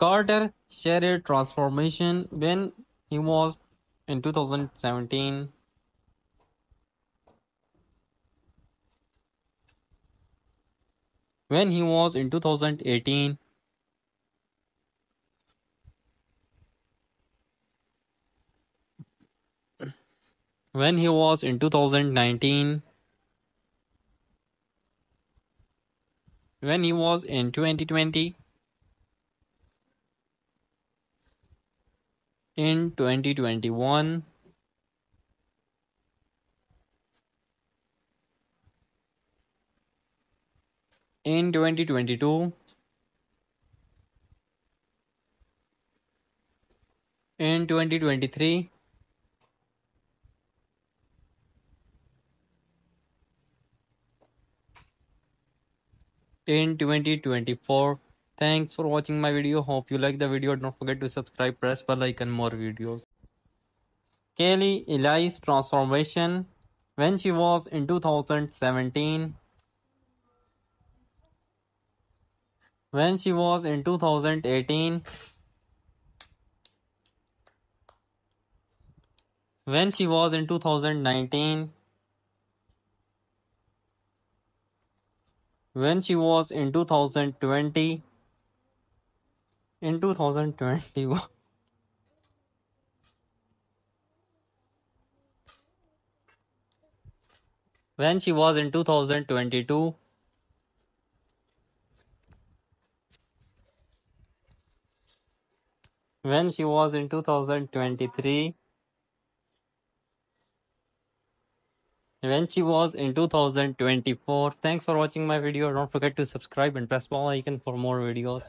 Carter Sharer transformation when he was in 2017. When he was in 2018, when he was in 2019, when he was in 2020, In twenty twenty one. In twenty twenty two. In twenty twenty three. In twenty twenty four. Thanks for watching my video. Hope you like the video. Don't forget to subscribe, press bell icon and more videos. Keeley Elise transformation when she was in 2017. When she was in 2018. When she was in 2019. When she was in 2020. In 2021. When she was in 2022. When she was in 2023. When she was in 2024. Thanks for watching my video. Don't forget to subscribe and press bell icon for more videos.